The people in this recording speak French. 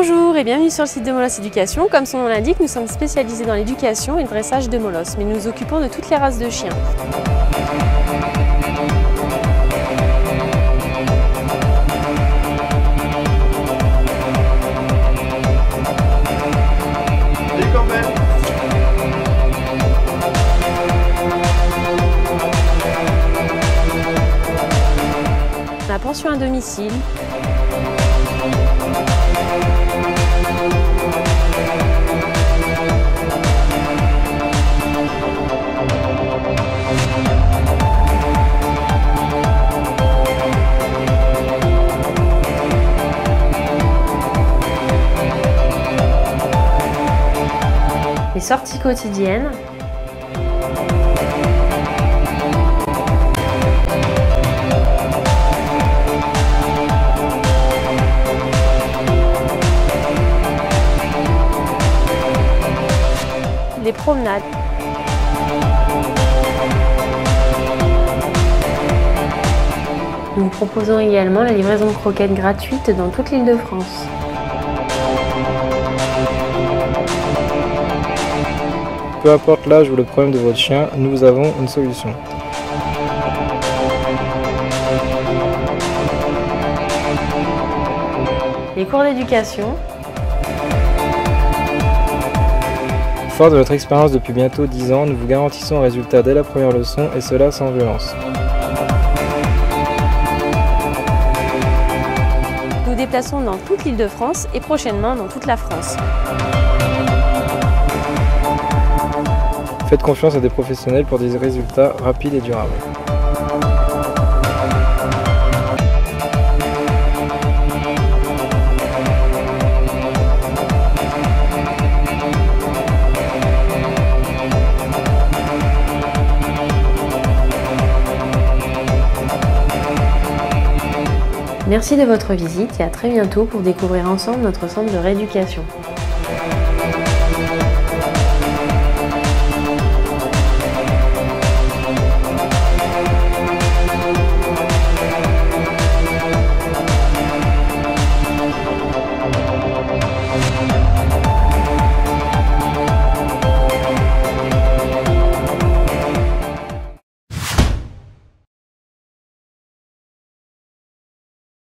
Bonjour et bienvenue sur le site de Molos Éducation. Comme son nom l'indique, nous sommes spécialisés dans l'éducation et le dressage de Molos, mais nous nous occupons de toutes les races de chiens. La pension à domicile, les sorties quotidiennes, les promenades. Nous proposons également la livraison de croquettes gratuite dans toute l'île de France. Peu importe l'âge ou le problème de votre chien, nous avons une solution. Les cours d'éducation, Fort de notre expérience depuis bientôt 10 ans, nous vous garantissons un résultat dès la première leçon et cela sans violence. nous déplaçons dans toute l'île de France et prochainement dans toute la France. Faites confiance à des professionnels pour des résultats rapides et durables. Merci de votre visite et à très bientôt pour découvrir ensemble notre centre de rééducation.